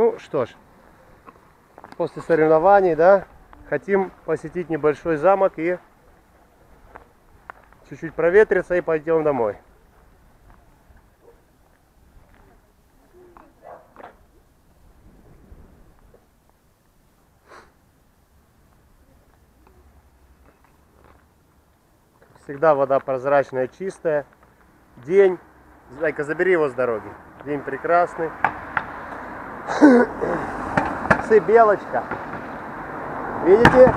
Ну что ж, после соревнований, да, хотим посетить небольшой замок и чуть-чуть проветриться и пойдем домой. Всегда вода прозрачная, чистая. День. Зайка, забери его с дороги. День прекрасный. Сы, белочка. Видите?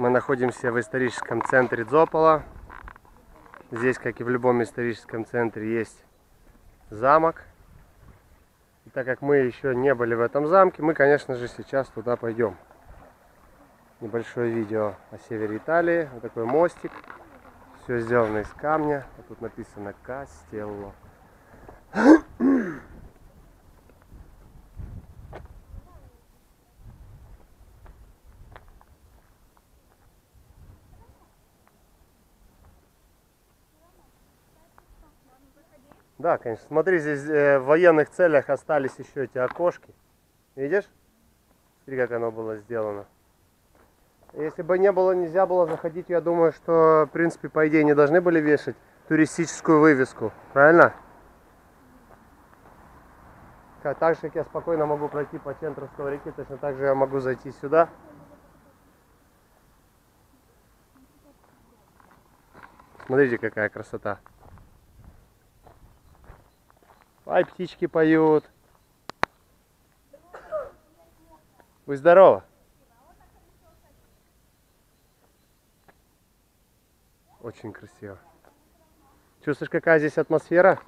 Мы находимся в историческом центре Дзопола. Здесь, как и в любом историческом центре, есть замок. И так как мы еще не были в этом замке, мы, конечно же, сейчас туда пойдем. Небольшое видео о севере Италии. Вот такой мостик. Все сделано из камня. А тут написано Кастелло. Да, конечно. Смотри, здесь э, в военных целях остались еще эти окошки. Видишь? Смотри, как оно было сделано. Если бы не было, нельзя было заходить, я думаю, что, в принципе, по идее, не должны были вешать туристическую вывеску. Правильно? Так же, как я спокойно могу пройти по центру реки, точно так же я могу зайти сюда. Смотрите, какая красота. Ай, птички поют. Будь здорова. Очень красиво. Чувствуешь, какая здесь атмосфера?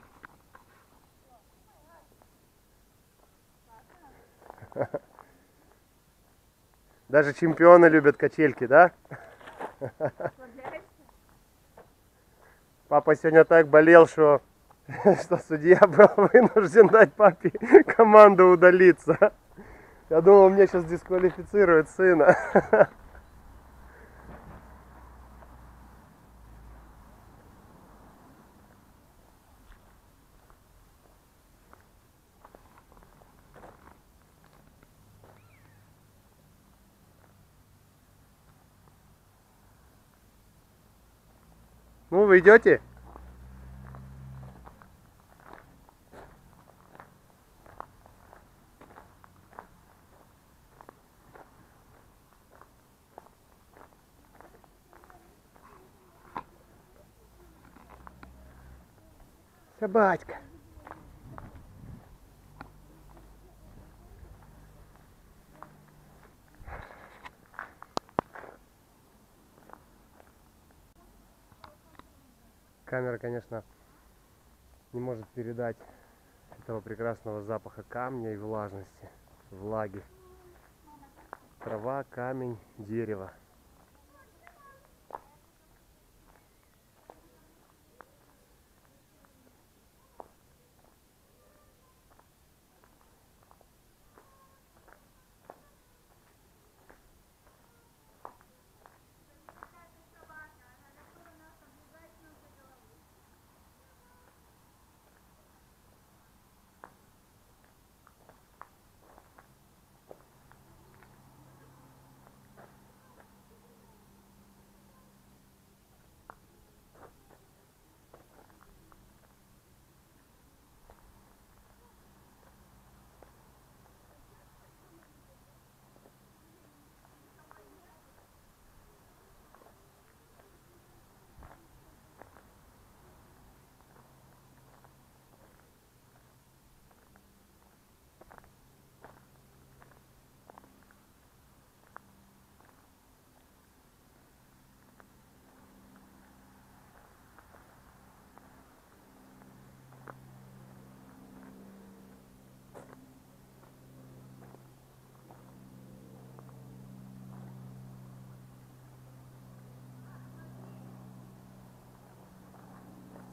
Даже чемпионы любят качельки, да? Папа сегодня так болел, что, что судья был вынужден дать папе команду удалиться. Я думал, мне сейчас дисквалифицируют сына. Ну, вы идете? Собачка. Камера, конечно, не может передать этого прекрасного запаха камня и влажности, влаги. Трава, камень, дерево.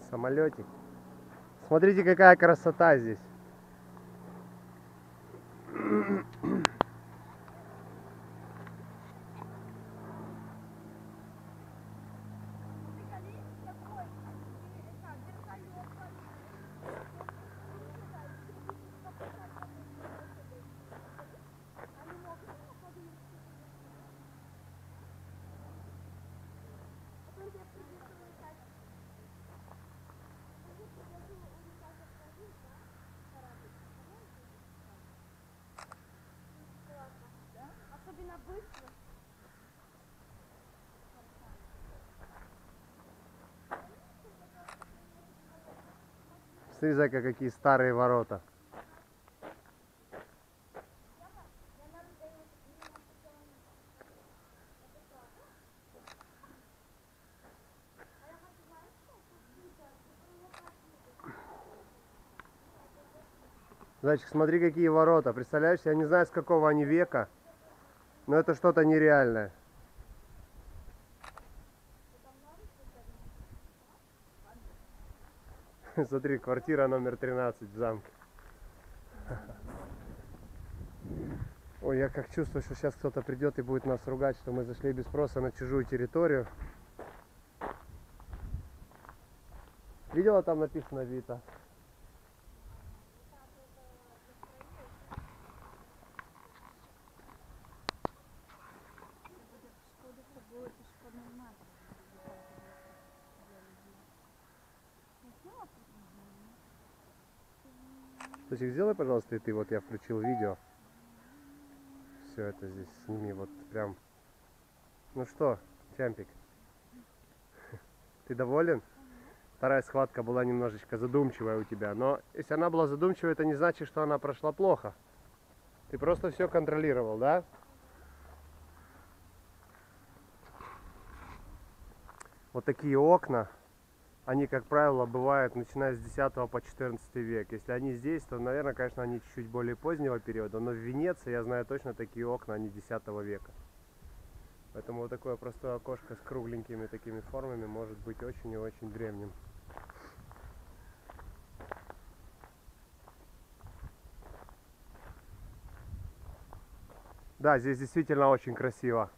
Самолетик. Смотрите, какая красота здесь. Особенно быстро. Смотри, какие старые ворота. Зайчик, смотри, какие ворота. Представляешь, я не знаю, с какого они века, но это что-то нереальное. Смотри, квартира номер 13 в замке. Ой, я как чувствую, что сейчас кто-то придет и будет нас ругать, что мы зашли без спроса на чужую территорию. Видела, там написано Вита? Сделай, пожалуйста, и ты. Вот я включил видео. Все это здесь сними. Вот прям. Ну что, Чампик? Ты доволен? Вторая схватка была немножечко задумчивая у тебя. Но если она была задумчивая, это не значит, что она прошла плохо. Ты просто все контролировал, да? Вот такие окна, они, как правило, бывают начиная с 10 по 14 век. Если они здесь, то, наверное, конечно, они чуть-чуть более позднего периода. Но в Венеции, я знаю точно, такие окна, они 10 века. Поэтому вот такое простое окошко с кругленькими такими формами может быть очень и очень древним. Да, здесь действительно очень красиво.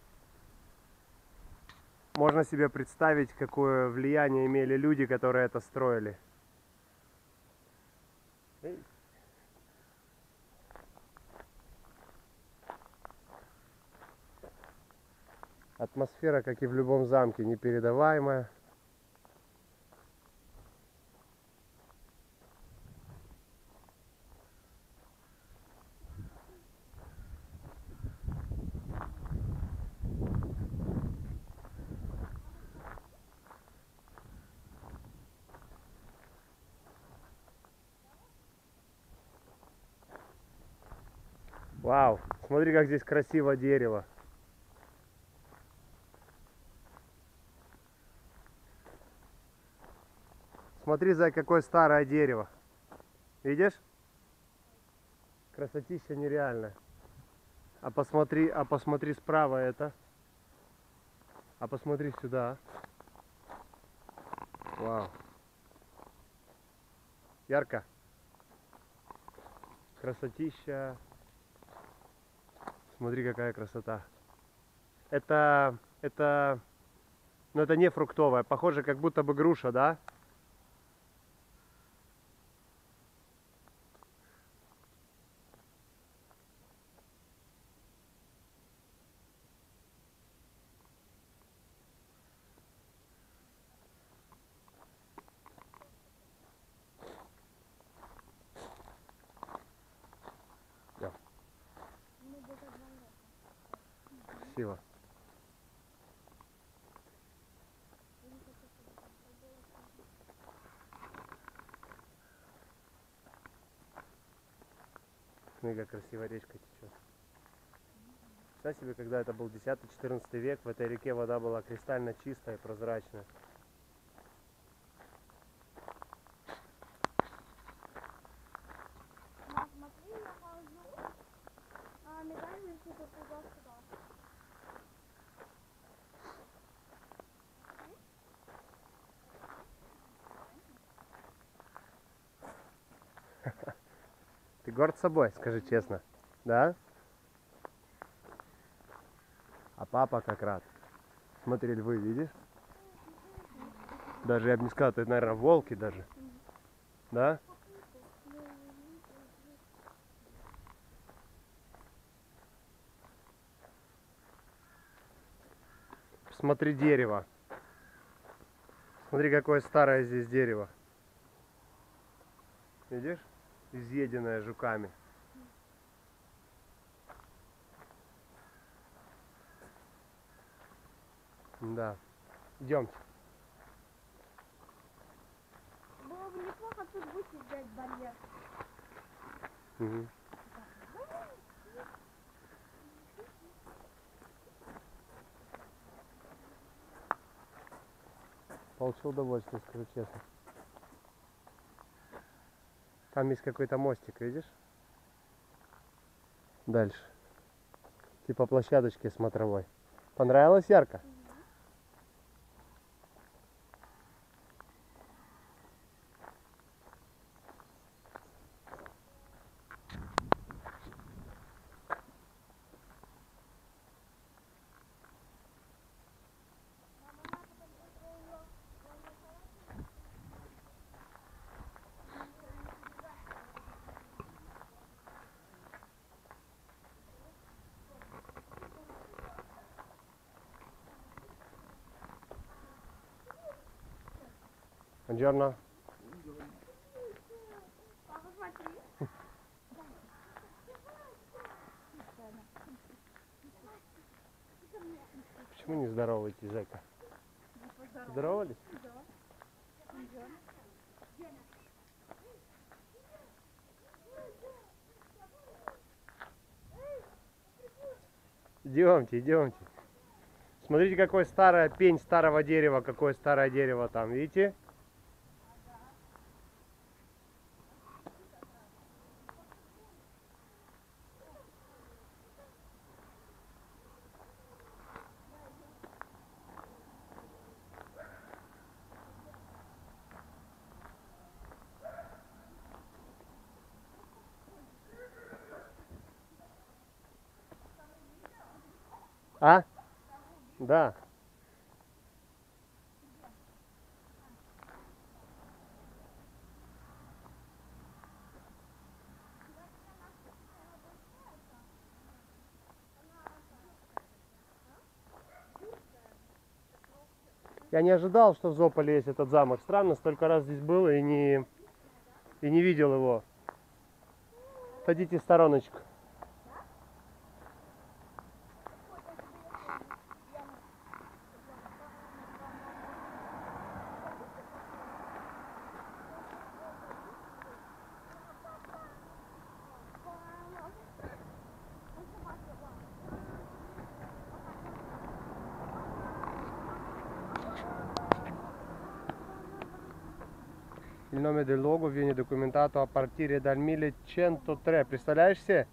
Можно себе представить, какое влияние имели люди, которые это строили. Атмосфера, как и в любом замке, непередаваемая. Вау, смотри, как здесь красиво дерево. Смотри, за какое старое дерево. Видишь? Красотища нереальная. А посмотри, а посмотри справа это. А посмотри сюда. Вау. Ярко. Красотища. Смотри, какая красота. Это, это, ну это не фруктовая. Похоже, как будто бы груша, да? Красиво. Смотри, как красиво речка течет. Представь себе, когда это был 10-14 век, в этой реке вода была кристально чистая, прозрачная. Мам, смотри, я хожу, а медаль висит туда-сюда. Ты горд собой, скажи честно. Да? А папа как рад. Смотри, львы, видишь? Даже я бы не сказал, это, наверное, волки даже. Да? Смотри дерево. Смотри, какое старое здесь дерево. Видишь? Изъеденное жуками. Да. Идемте. Было бы неплохо тут выйти взять барьер. Мгм. Получил удовольствие, скажу честно. Там есть какой-то мостик, видишь? Дальше. Типа площадочки смотровой. Понравилось ярко? Buongiorno. Почему не здороваетесь, Зайка? Здоровались? Идемте, идемте. Смотрите, какой старая пень старого дерева, какое старое дерево там, видите? А? Да. Я не ожидал, что в Зополе есть этот замок. Странно, столько раз здесь был и не, и не видел его. Ходите в стороночку. Il nome del luogo viene documentato a partire dal 1103, представляешь себе?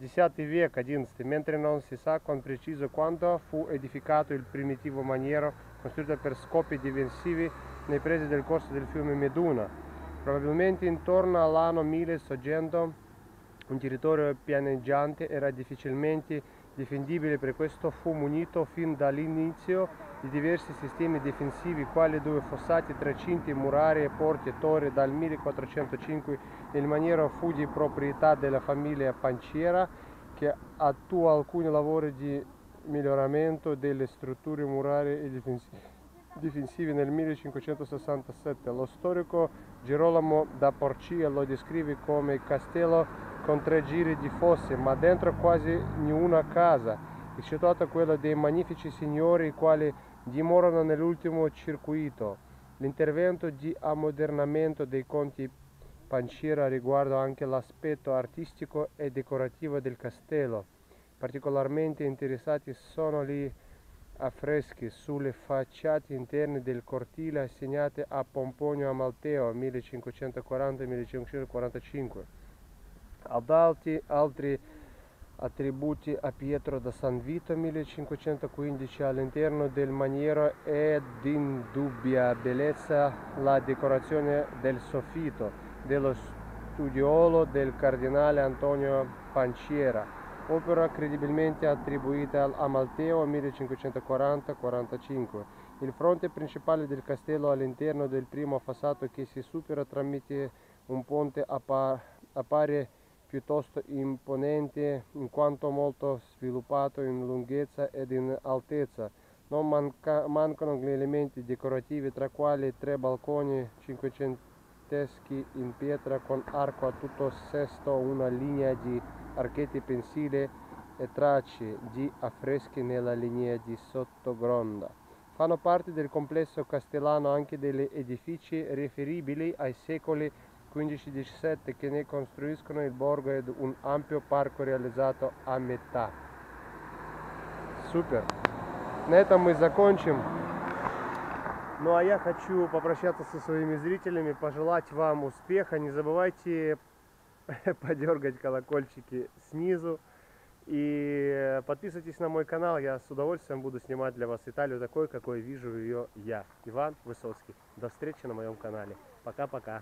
X век, XI, mentre non si sa con preciso quando fu edificato il primitivo maniero costruito per scopi difensivi nei pressi del corso del fiume Meduna. Probabilmente intorno all'anno 1000 sorgendo un territorio pianeggiante era difficilmente difendibile, per questo fu munito fin dall'inizio di diversi sistemi difensivi, quali due fossati, recinti, murarie, porti e torri. Dal 1405 il maniero fu di proprietà della famiglia Panciera, che attuò alcuni lavori di miglioramento delle strutture murarie e difensi- difensive nel 1567. Lo storico Girolamo da Porcia lo descrive come castello con tre giri di fosse, ma dentro quasi una casa, eccettuata quella dei magnifici signori i quali dimorano nell'ultimo circuito. L'intervento di ammodernamento dei conti Panciera riguarda anche l'aspetto artistico e decorativo del castello. Particolarmente interessati sono gli affreschi sulle facciate interne del cortile assegnate a Pomponio Amalteo 1540-1545. Ad alti, altri attributi a Pietro da San Vito 1515 all'interno del maniero è d'indubbia bellezza la decorazione del soffitto dello studiolo del cardinale Antonio Panciera, opera credibilmente attribuita a Matteo 1540-45. Il fronte principale del castello all'interno del primo fassato che si supera tramite un ponte appa- appare piuttosto imponente in quanto molto sviluppato in lunghezza ed in altezza. Non manca- mancano gli elementi decorativi tra quali tre balconi cinquecenteschi in pietra con arco a tutto sesto, una linea di archetti pensili e tracce di affreschi nella linea di sottogronda. Fanno parte del complesso castellano anche degli edifici riferibili ai secoli 15-17 che ne costruiscono il borgo ed un ampio parco realizzato a метà. Супер. На этом мы закончим. Ну а я хочу попрощаться со своими зрителями, пожелать вам успеха. Не забывайте подергать колокольчики снизу. И подписывайтесь на мой канал, я с удовольствием буду снимать для вас Италию такой, какой вижу ее я, Иван Высоцкий. До встречи на моем канале. Пока-пока.